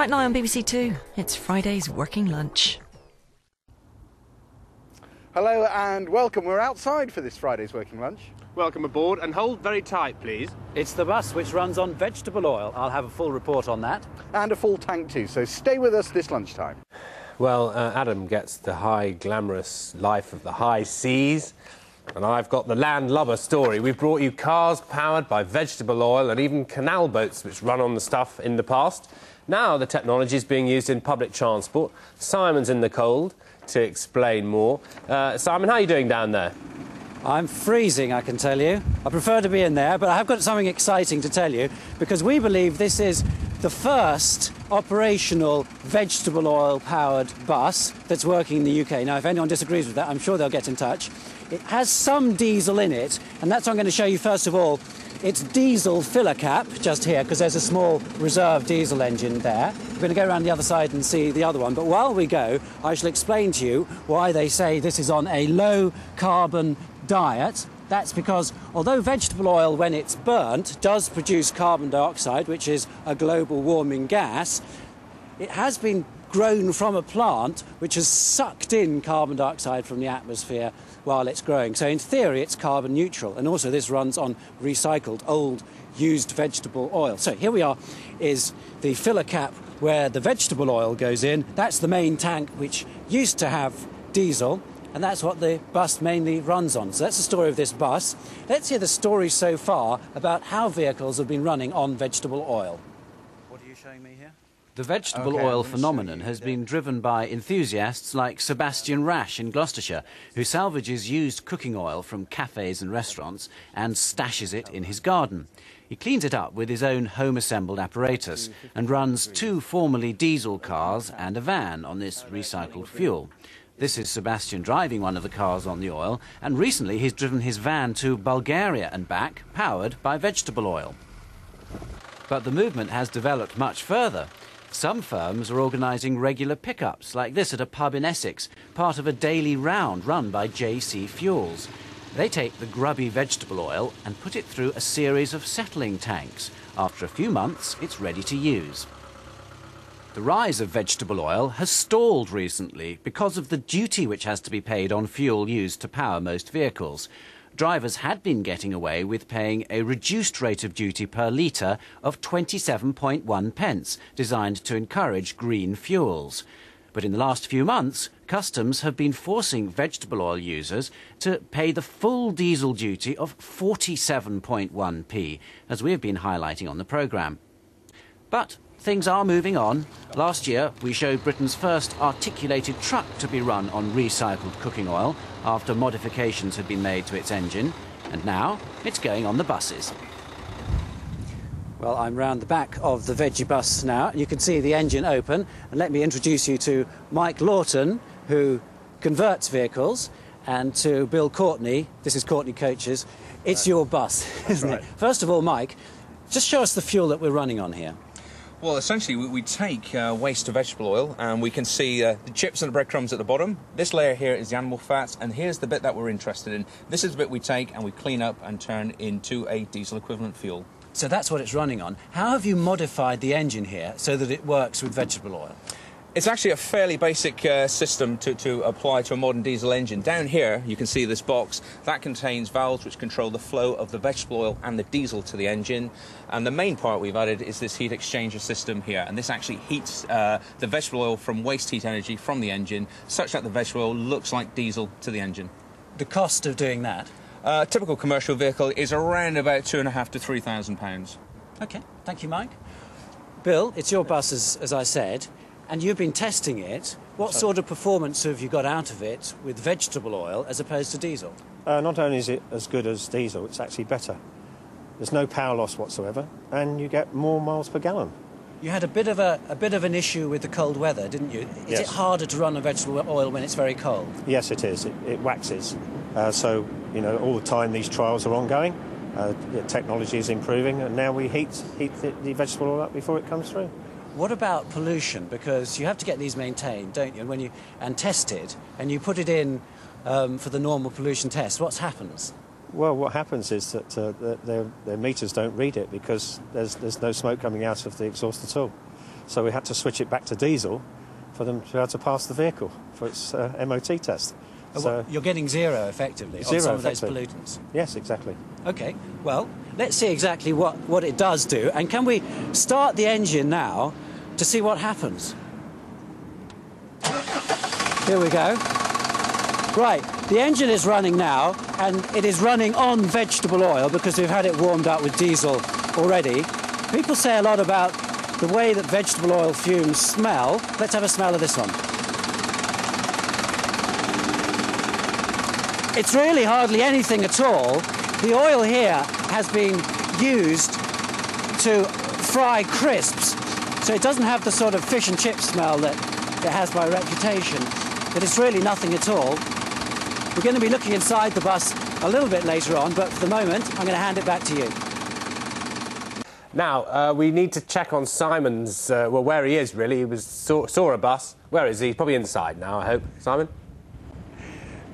Right now on BBC Two, it's Friday's working lunch. Hello and welcome. We're outside for this Friday's working lunch. Welcome aboard and hold very tight, please. It's the bus which runs on vegetable oil. I'll have a full report on that. And a full tank too, so stay with us this lunchtime. Well, uh, Adam gets the high, glamorous life of the high seas. And I've got the landlubber story. We've brought you cars powered by vegetable oil and even canal boats which run on the stuff in the past. Now the technology is being used in public transport. Simon's in the cold to explain more. Uh, Simon, how are you doing down there? I'm freezing, I can tell you. I prefer to be in there, but I have got something exciting to tell you because we believe this is the first operational vegetable oil powered bus that's working in the UK. Now, if anyone disagrees with that, I'm sure they'll get in touch. It has some diesel in it, and that's what I'm going to show you first of all. It's diesel filler cap just here because there's a small reserve diesel engine there. We're going to go around the other side and see the other one. But while we go, I shall explain to you why they say this is on a low carbon diet. That's because although vegetable oil, when it's burnt, does produce carbon dioxide, which is a global warming gas, it has been grown from a plant which has sucked in carbon dioxide from the atmosphere while it's growing. So in theory, it's carbon neutral. And also this runs on recycled old used vegetable oil. So here we are is the filler cap where the vegetable oil goes in. That's the main tank which used to have diesel. And that's what the bus mainly runs on. So that's the story of this bus. Let's hear the story so far about how vehicles have been running on vegetable oil. What are you showing me here? The vegetable Okay, oil phenomenon has been driven by enthusiasts like Sebastian Rash in Gloucestershire, who salvages used cooking oil from cafes and restaurants and stashes it in his garden. He cleans it up with his own home assembled apparatus and runs two formerly diesel cars and a van on this recycled fuel. This is Sebastian driving one of the cars on the oil, and recently he's driven his van to Bulgaria and back, powered by vegetable oil. But the movement has developed much further. Some firms are organising regular pickups, like this at a pub in Essex, part of a daily round run by JC Fuels. They take the grubby vegetable oil and put it through a series of settling tanks. After a few months, it's ready to use. The rise of vegetable oil has stalled recently because of the duty which has to be paid on fuel used to power most vehicles. Drivers had been getting away with paying a reduced rate of duty per litre of 27.1 pence, designed to encourage green fuels. But in the last few months, customs have been forcing vegetable oil users to pay the full diesel duty of 47.1p, as we have been highlighting on the programme. But things are moving on. Last year, we showed Britain's first articulated truck to be run on recycled cooking oil after modifications had been made to its engine, and now it's going on the buses. Well, I'm round the back of the veggie bus now. You can see the engine open. And let me introduce you to Mike Lawton, who converts vehicles, and to Bill Courtney. This is Courtney Coaches. It's your bus, isn't right. it? First of all, Mike, just show us the fuel that we're running on here. Well, essentially, we, we take uh, waste of vegetable oil and we can see uh, the chips and the breadcrumbs at the bottom. This layer here is the animal fats, and here's the bit that we're interested in. This is the bit we take and we clean up and turn into a diesel equivalent fuel. So that's what it's running on. How have you modified the engine here so that it works with vegetable oil? It's actually a fairly basic uh, system to, to apply to a modern diesel engine. Down here, you can see this box. That contains valves which control the flow of the vegetable oil and the diesel to the engine. And the main part we've added is this heat exchanger system here. And this actually heats uh, the vegetable oil from waste heat energy from the engine, such that the vegetable oil looks like diesel to the engine. The cost of doing that? Uh, a typical commercial vehicle is around about two and a half to three thousand pounds. Okay, thank you, Mike. Bill, it's your bus, as, as I said, and you've been testing it. What sort of performance have you got out of it with vegetable oil as opposed to diesel? Uh, not only is it as good as diesel, it's actually better. There's no power loss whatsoever, and you get more miles per gallon. You had a bit of a, a bit of an issue with the cold weather, didn't you? Is Yes. it harder to run on vegetable oil when it's very cold? Yes, it is. It, it waxes. Uh, so, you know, all the time these trials are ongoing. Uh, the technology is improving, and now we heat, heat the, the vegetable oil up before it comes through. What about pollution? Because you have to get these maintained, don't you? And when you and tested, and you put it in um, for the normal pollution test, what happens? Well, what happens is that uh, their, their meters don't read it because there's, there's no smoke coming out of the exhaust at all. So we had to switch it back to diesel for them to be able to pass the vehicle for its uh, MOT test. So, what- You're getting zero effectively on Zero some of those pollutants. yes, exactly. Okay, well, let's see exactly what, what it does do. And can we start the engine now to see what happens? Here we go. Right, the engine is running now, and it is running on vegetable oil because we've had it warmed up with diesel already. People say a lot about the way that vegetable oil fumes smell. Let's have a smell of this one. It's really hardly anything at all. The oil here has been used to fry crisps, so it doesn't have the sort of fish and chip smell that it has by reputation. But it's really nothing at all. We're going to be looking inside the bus a little bit later on, but for the moment, I'm going to hand it back to you. Now, uh, we need to check on Simon's, uh, well, where he is, really. He was saw, saw a bus. Where is he? He's probably inside now, I hope. Simon?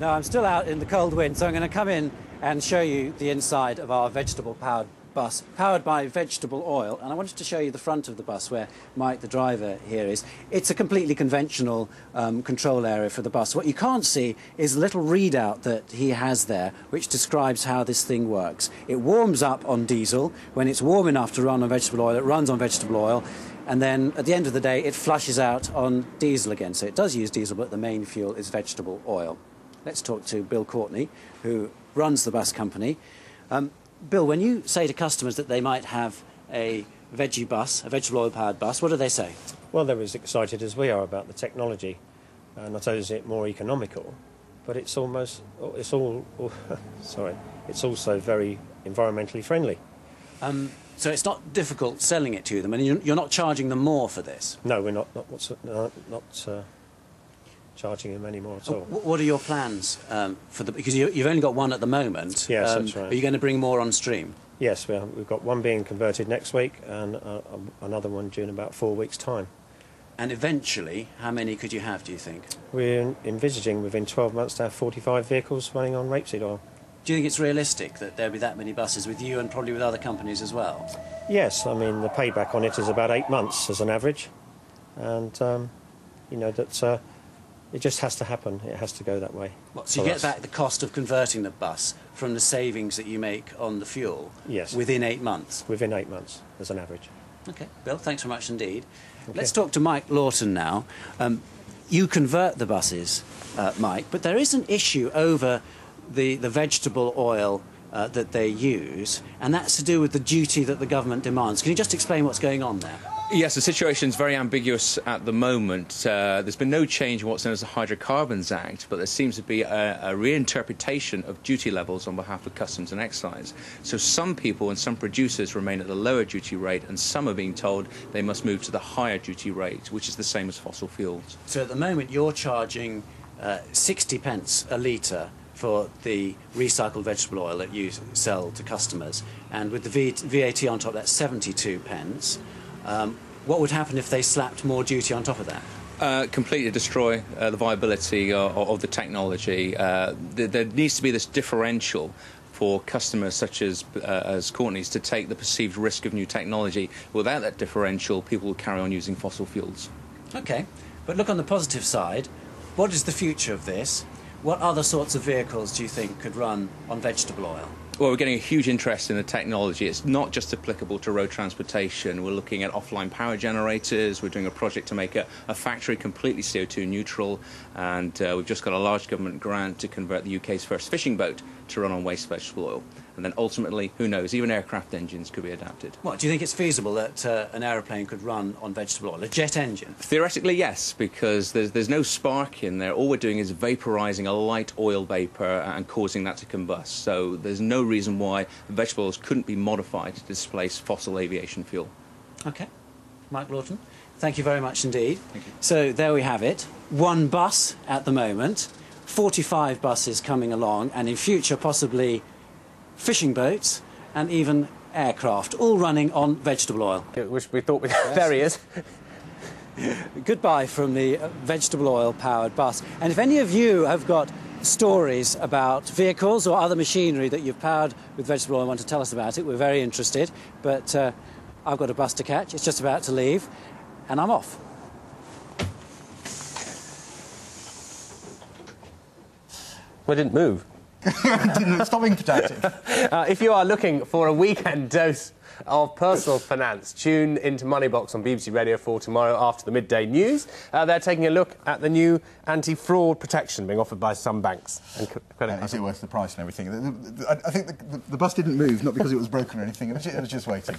No, I'm still out in the cold wind, so I'm going to come in and show you the inside of our vegetable powered bus, powered by vegetable oil. And I wanted to show you the front of the bus where Mike, the driver, here is. It's a completely conventional um, control area for the bus. What you can't see is a little readout that he has there, which describes how this thing works. It warms up on diesel. When it's warm enough to run on vegetable oil, it runs on vegetable oil. And then at the end of the day, it flushes out on diesel again. So it does use diesel, but the main fuel is vegetable oil. Let's talk to Bill Courtney, who runs the bus company. Um, Bill, when you say to customers that they might have a veggie bus, a vegetable oil powered bus, what do they say? Well, they're as excited as we are about the technology. Uh, not only is it more economical, but it's almost, it's all, sorry, it's also very environmentally friendly. Um, so it's not difficult selling it to them, and you're you're not charging them more for this. No, we're not, not, what's, no, not uh, charging them anymore at all. What are your plans um, for the? Because you, you've only got one at the moment. Yes, um, that's right. Are you going to bring more on stream? Yes, we we've got one being converted next week and uh, um, another one due in about four weeks' time. And eventually, how many could you have? Do you think? We're envisaging within 12 months to have 45 vehicles running on rapeseed oil. Do you think it's realistic that there'll be that many buses with you and probably with other companies as well? Yes, I mean the payback on it is about eight months as an average, and um, you know that uh, it just has to happen. It has to go that way. What, so you get us. back the cost of converting the bus from the savings that you make on the fuel Yes. within eight months. within eight months as an average. Okay, Bill, thanks very much indeed. Let's talk to Mike Lawton now. Um, you convert the buses, uh, Mike, but there is an issue over the, the vegetable oil uh, that they use, and that's to do with the duty that the government demands. Can you just explain what's going on there? Yes, the situation is very ambiguous at the moment. Uh, there's been no change in what's known as the Hydrocarbons Act, but there seems to be a, a reinterpretation of duty levels on behalf of Customs and Excise. So some people and some producers remain at the lower duty rate, and some are being told they must move to the higher duty rate, which is the same as fossil fuels. So at the moment, you're charging uh, 60 pence a litre for the recycled vegetable oil that you sell to customers, and with the VAT on top, that's 72 pence. Um, what would happen if they slapped more duty on top of that? Uh, completely destroy uh, the viability of, of the technology. Uh, there, there needs to be this differential for customers such as uh, as Courtney's to take the perceived risk of new technology. Without that differential, people will carry on using fossil fuels. Okay, but look on the positive side. What is the future of this? What other sorts of vehicles do you think could run on vegetable oil? Well, we're getting a huge interest in the technology. It's not just applicable to road transportation. We're looking at offline power generators. We're doing a project to make a, a factory completely CO2 neutral. And uh, we've just got a large government grant to convert the UK's first fishing boat to run on waste vegetable oil. And then ultimately, who knows, even aircraft engines could be adapted. What, do you think it's feasible that uh, an aeroplane could run on vegetable oil, a jet engine? Theoretically, yes, because there's, there's no spark in there. All we're doing is vaporizing a light oil vapor and causing that to combust. So there's no reason why vegetable oils couldn't be modified to displace fossil aviation fuel. Okay. Mike Lawton, thank you very much indeed. So there we have it. One bus at the moment, 45 buses coming along, and in future possibly fishing boats and even aircraft, all running on vegetable oil. Which we thought we... there he is. Goodbye from the uh, vegetable oil powered bus. And if any of you have got stories about vehicles or other machinery that you've powered with vegetable oil and want to tell us about it, we're very interested. But uh, I've got a bus to catch, it's just about to leave. and I'm off. We didn't move. Stop being protective. Uh, if you are looking for a weekend dose of personal finance, tune into Moneybox on BBC Radio 4 tomorrow after the midday news. Uh, they're taking a look at the new anti-fraud protection being offered by some banks and credit Is it worth the price and everything? I I think the, the, the bus didn't move, not because it was broken or anything, it was ju- it was just waiting.